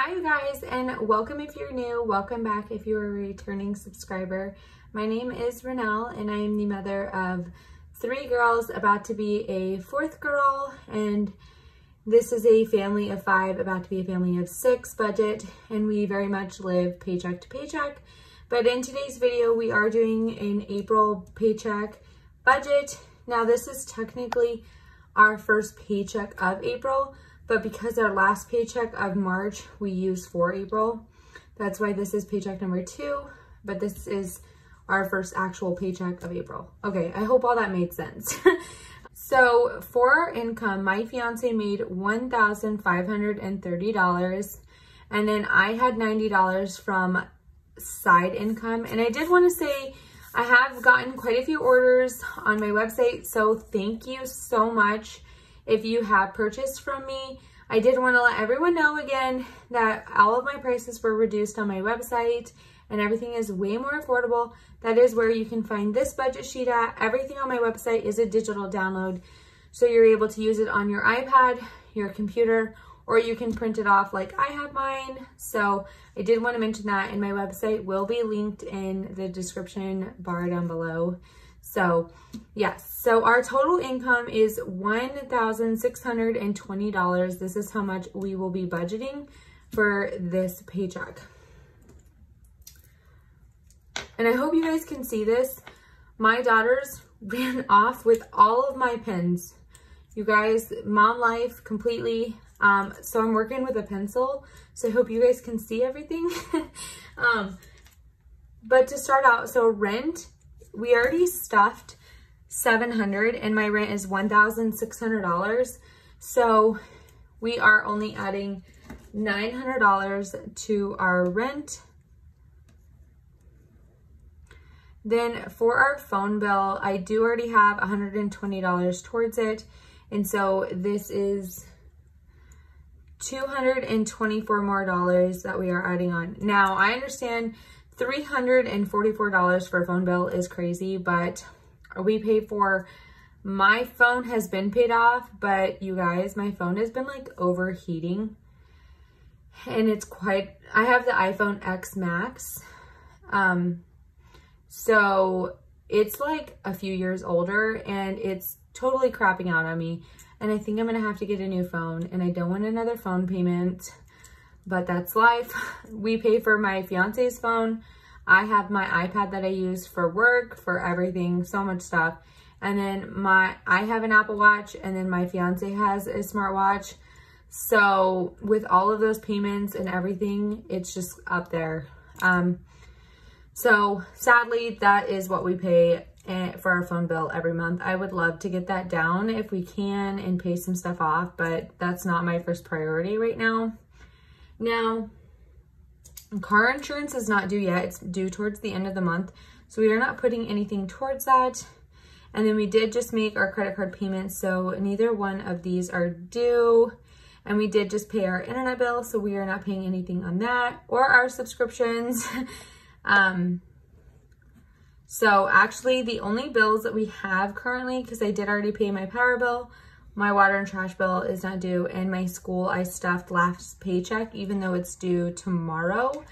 Hi you guys and welcome if you're new, welcome back if you're a returning subscriber. My name is Ranelle and I am the mother of three girls about to be a fourth girl and this is a family of five about to be a family of six budget and we very much live paycheck to paycheck. But in today's video we are doing an April paycheck budget. Now this is technically our first paycheck of April but because our last paycheck of March, we used for April. That's why this is paycheck number two, but this is our first actual paycheck of April. Okay, I hope all that made sense. so for our income, my fiance made $1,530 and then I had $90 from side income. And I did want to say I have gotten quite a few orders on my website. So thank you so much if you have purchased from me. I did want to let everyone know again that all of my prices were reduced on my website and everything is way more affordable. That is where you can find this budget sheet at. Everything on my website is a digital download. So you're able to use it on your iPad, your computer, or you can print it off like I have mine. So I did want to mention that and my website will be linked in the description bar down below. So yes, so our total income is $1,620. This is how much we will be budgeting for this paycheck. And I hope you guys can see this. My daughters ran off with all of my pens. You guys, mom life completely. Um, so I'm working with a pencil. So I hope you guys can see everything. um, but to start out, so rent we already stuffed 700 and my rent is $1,600. So we are only adding $900 to our rent. Then for our phone bill, I do already have $120 towards it. And so this is 224 more dollars that we are adding on. Now I understand $344 for a phone bill is crazy, but we pay for, my phone has been paid off, but you guys, my phone has been like overheating and it's quite, I have the iPhone X Max. Um, so it's like a few years older and it's totally crapping out on me. And I think I'm gonna have to get a new phone and I don't want another phone payment but that's life. We pay for my fiance's phone. I have my iPad that I use for work, for everything, so much stuff. And then my, I have an Apple Watch and then my fiance has a smartwatch. So with all of those payments and everything, it's just up there. Um, so sadly, that is what we pay eh, for our phone bill every month. I would love to get that down if we can and pay some stuff off, but that's not my first priority right now. Now, car insurance is not due yet. It's due towards the end of the month. So we are not putting anything towards that. And then we did just make our credit card payments. So neither one of these are due. And we did just pay our internet bill. So we are not paying anything on that or our subscriptions. um, so actually the only bills that we have currently, because I did already pay my power bill, my water and trash bill is not due and my school I stuffed last paycheck even though it's due tomorrow.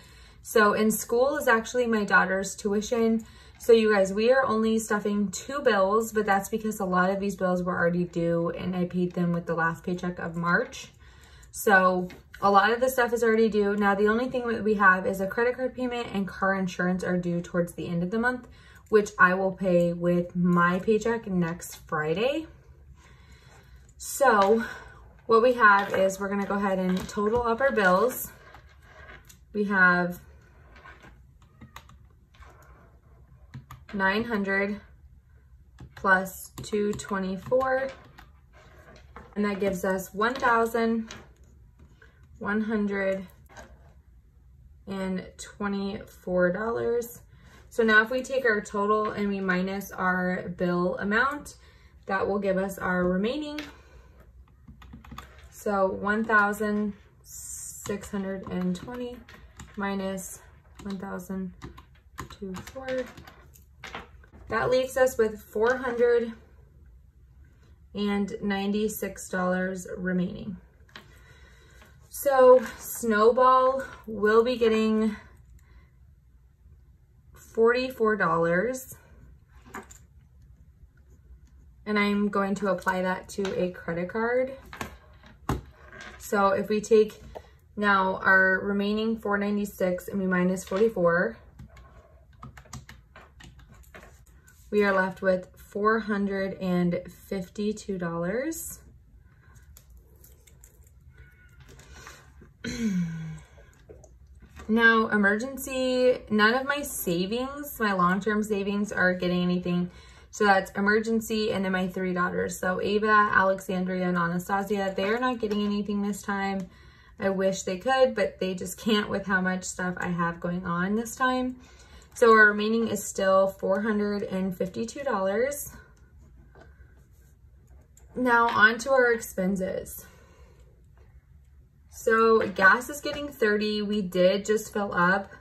So in school is actually my daughter's tuition. So you guys, we are only stuffing two bills, but that's because a lot of these bills were already due and I paid them with the last paycheck of March. So a lot of the stuff is already due. Now the only thing that we have is a credit card payment and car insurance are due towards the end of the month, which I will pay with my paycheck next Friday. So what we have is we're gonna go ahead and total up our bills. We have 900 plus 224 and that gives us $1,124. So now if we take our total and we minus our bill amount, that will give us our remaining so 1,620 minus 1,024. That leaves us with $496 remaining. So Snowball will be getting $44 and I'm going to apply that to a credit card. So if we take now our remaining 496 and we minus 44, we are left with $452. now, emergency, none of my savings, my long-term savings are getting anything. So that's emergency and then my three daughters. So Ava, Alexandria, and Anastasia, they're not getting anything this time. I wish they could, but they just can't with how much stuff I have going on this time. So our remaining is still $452. Now on to our expenses. So gas is getting 30. We did just fill up.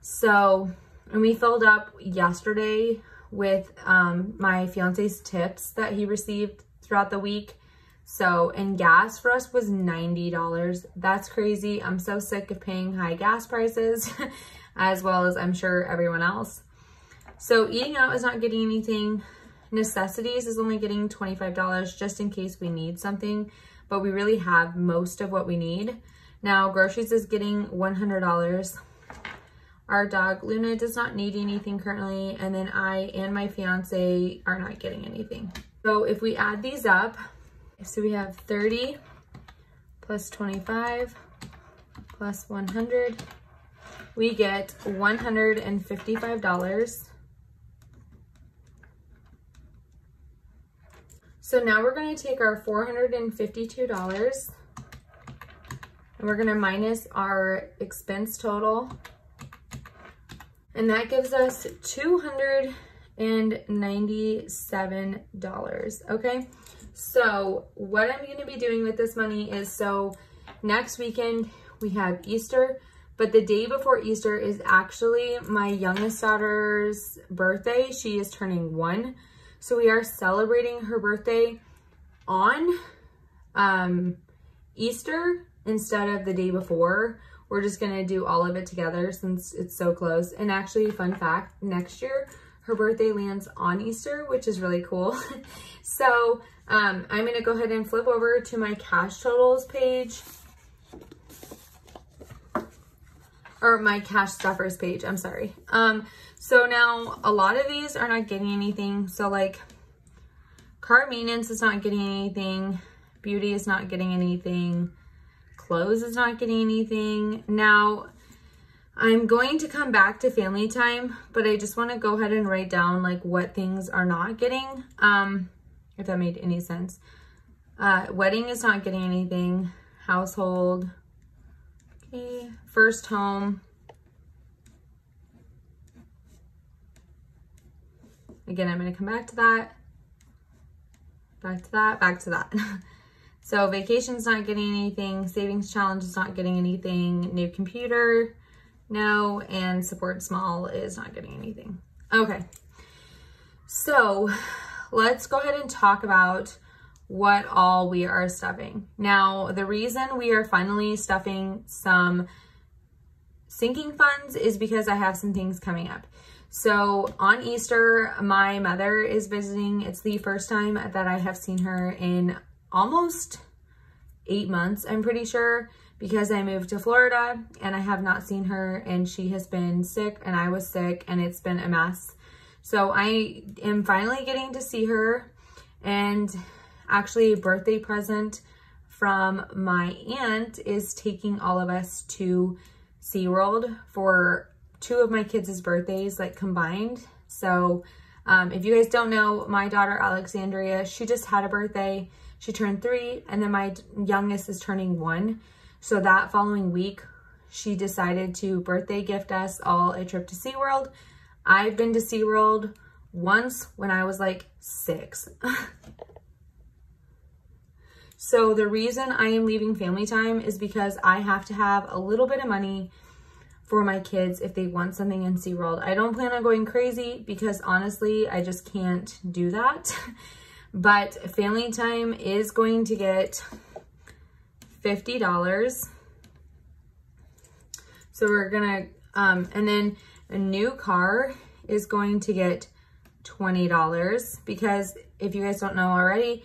So, and we filled up yesterday with um, my fiance's tips that he received throughout the week. So, and gas for us was $90. That's crazy. I'm so sick of paying high gas prices. as well as I'm sure everyone else. So eating out is not getting anything. Necessities is only getting $25 just in case we need something, but we really have most of what we need. Now groceries is getting $100. Our dog Luna does not need anything currently, and then I and my fiance are not getting anything. So if we add these up, so we have 30 plus 25 plus 100 we get $155. So now we're going to take our $452 and we're going to minus our expense total. And that gives us $297. Okay. So what I'm going to be doing with this money is so next weekend we have Easter. But the day before Easter is actually my youngest daughter's birthday. She is turning one. So we are celebrating her birthday on um, Easter instead of the day before. We're just to do all of it together since it's so close. And actually, fun fact, next year, her birthday lands on Easter, which is really cool. so um, I'm to go ahead and flip over to my cash totals page or my cash stuffers page, I'm sorry. Um, so now a lot of these are not getting anything. So like car maintenance is not getting anything. Beauty is not getting anything. Clothes is not getting anything. Now I'm going to come back to family time, but I just want to go ahead and write down like what things are not getting. Um, if that made any sense. Uh, wedding is not getting anything. Household, Okay, first home. Again, I'm going to come back to that, back to that, back to that. so vacation's not getting anything, savings challenge is not getting anything, new computer, no, and support small is not getting anything. Okay, so let's go ahead and talk about what all we are stuffing. Now, the reason we are finally stuffing some sinking funds is because I have some things coming up. So on Easter, my mother is visiting. It's the first time that I have seen her in almost eight months, I'm pretty sure, because I moved to Florida and I have not seen her and she has been sick and I was sick and it's been a mess. So I am finally getting to see her and actually a birthday present from my aunt is taking all of us to SeaWorld for two of my kids' birthdays, like combined. So um, if you guys don't know, my daughter Alexandria, she just had a birthday. She turned three, and then my youngest is turning one. So that following week, she decided to birthday gift us all a trip to SeaWorld. I've been to SeaWorld once when I was like six. So the reason I am leaving family time is because I have to have a little bit of money for my kids if they want something in SeaWorld. I don't plan on going crazy because honestly, I just can't do that. but family time is going to get $50. So we're gonna, um, and then a new car is going to get $20 because if you guys don't know already,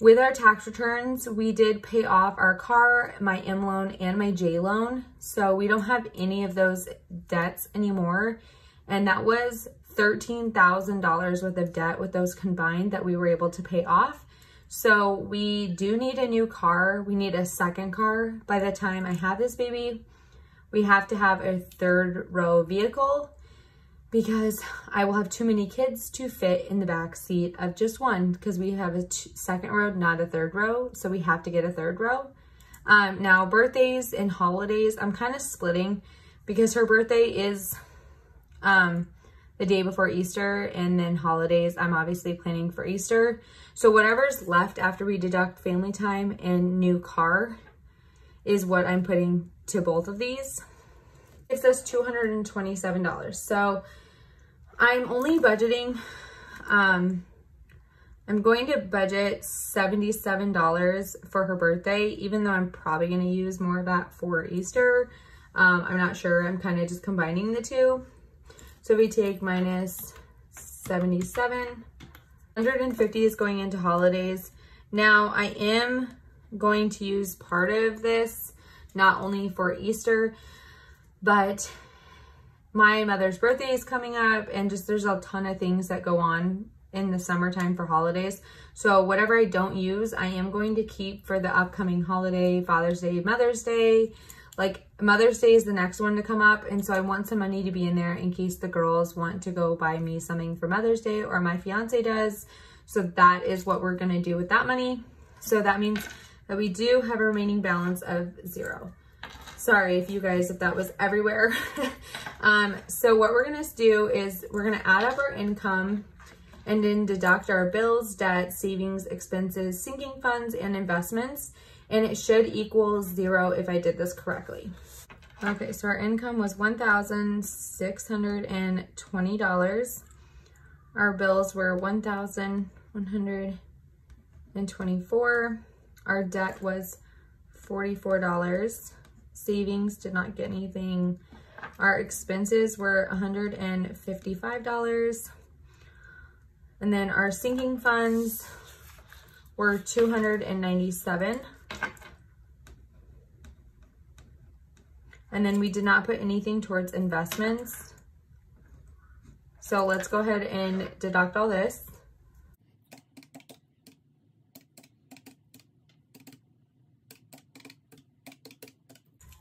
with our tax returns, we did pay off our car, my M loan, and my J loan. So we don't have any of those debts anymore. And that was $13,000 worth of debt with those combined that we were able to pay off. So we do need a new car. We need a second car. By the time I have this baby, we have to have a third row vehicle because I will have too many kids to fit in the back seat of just one because we have a second row, not a third row. So we have to get a third row. Um, now birthdays and holidays, I'm kind of splitting because her birthday is um, the day before Easter and then holidays, I'm obviously planning for Easter. So whatever's left after we deduct family time and new car is what I'm putting to both of these. It says $227. So I'm only budgeting, um, I'm going to budget $77 for her birthday, even though I'm probably going to use more of that for Easter. Um, I'm not sure. I'm kind of just combining the two. So we take minus 77. 150 is going into holidays. Now I am going to use part of this, not only for Easter, but my mother's birthday is coming up and just there's a ton of things that go on in the summertime for holidays. So whatever I don't use, I am going to keep for the upcoming holiday, Father's Day, Mother's Day, like Mother's Day is the next one to come up. And so I want some money to be in there in case the girls want to go buy me something for Mother's Day or my fiance does. So that is what we're going to do with that money. So that means that we do have a remaining balance of zero. Sorry if you guys, if that was everywhere. um, so what we're going to do is we're going to add up our income and then deduct our bills, debt, savings, expenses, sinking funds, and investments and it should equal zero if I did this correctly. Okay, so our income was $1,620. Our bills were 1,124. Our debt was $44. Savings did not get anything. Our expenses were $155. And then our sinking funds were 297. And then we did not put anything towards investments. So let's go ahead and deduct all this.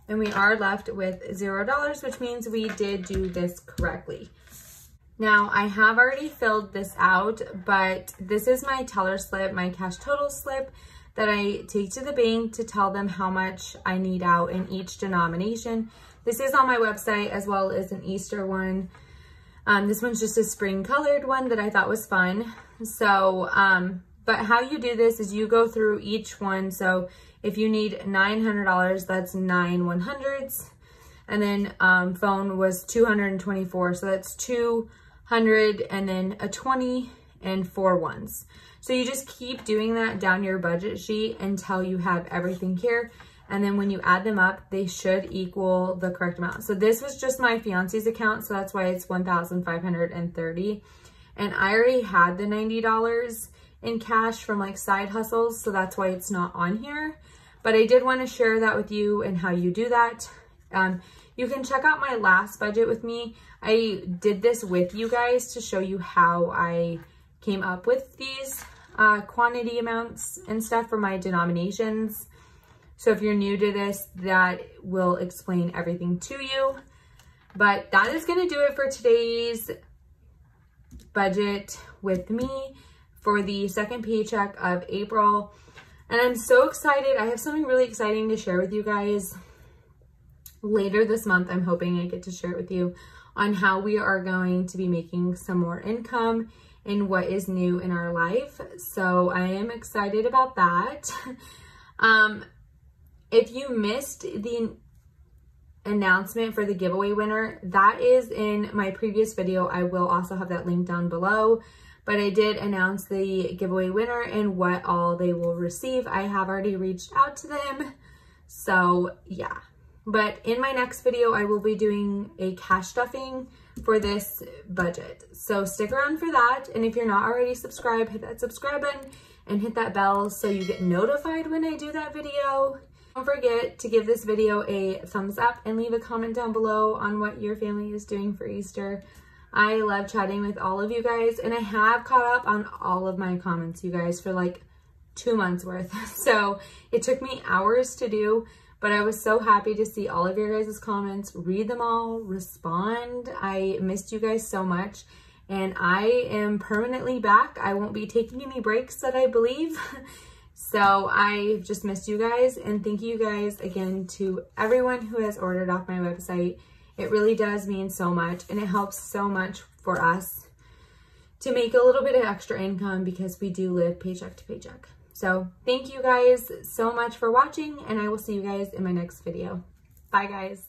And we are left with $0, which means we did do this correctly. Now, I have already filled this out, but this is my teller slip, my cash total slip that I take to the bank to tell them how much I need out in each denomination. This is on my website as well as an Easter one. Um, this one's just a spring colored one that I thought was fun. So, um, but how you do this is you go through each one. So if you need $900, that's nine 100s. And then um, phone was 224. So that's 200 and then a 20 and four ones. So you just keep doing that down your budget sheet until you have everything here. And then when you add them up, they should equal the correct amount. So this was just my fiance's account. So that's why it's 1,530. And I already had the $90 in cash from like side hustles. So that's why it's not on here. But I did want to share that with you and how you do that. Um, you can check out my last budget with me. I did this with you guys to show you how I came up with these uh, quantity amounts and stuff for my denominations. So if you're new to this, that will explain everything to you. But that is going to do it for today's budget with me for the second paycheck of April. And I'm so excited. I have something really exciting to share with you guys later this month. I'm hoping I get to share it with you on how we are going to be making some more income and what is new in our life. So I am excited about that. um, if you missed the announcement for the giveaway winner, that is in my previous video. I will also have that link down below. But I did announce the giveaway winner and what all they will receive. I have already reached out to them So yeah, but in my next video, I will be doing a cash stuffing for this budget. So stick around for that. And if you're not already subscribed, hit that subscribe button and hit that bell so you get notified when I do that video. Don't forget to give this video a thumbs up and leave a comment down below on what your family is doing for Easter. I love chatting with all of you guys and I have caught up on all of my comments, you guys, for like two months worth. So it took me hours to do, but I was so happy to see all of your guys' comments, read them all, respond. I missed you guys so much and I am permanently back. I won't be taking any breaks that I believe. so I just missed you guys and thank you guys again to everyone who has ordered off my website. It really does mean so much and it helps so much for us to make a little bit of extra income because we do live paycheck to paycheck. So thank you guys so much for watching and I will see you guys in my next video. Bye guys.